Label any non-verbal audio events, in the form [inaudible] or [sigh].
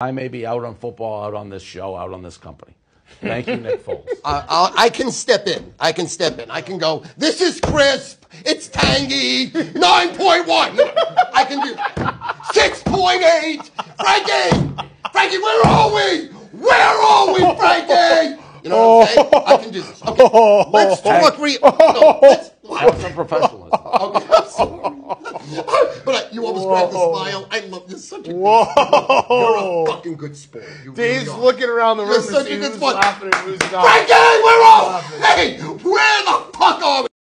I may be out on football, out on this show, out on this company. Thank you, Nick Foles. [laughs] Uh, I'll, can step in. I can step in. I can go, this is crisp. It's tangy. 9.1. I can do 6.8. Frankie! Frankie, where are we? Where are we, Frankie? You know what I'm saying? I can do this. Okay. [laughs] Let's talk re- no, let's, Have some professionalism. But I, you almost cracked a smile. I love you. Such a good Whoa. sport. You're a fucking good sport. You Dave's really looking around the room You're such a good sport. Frankie, we're all. Hey,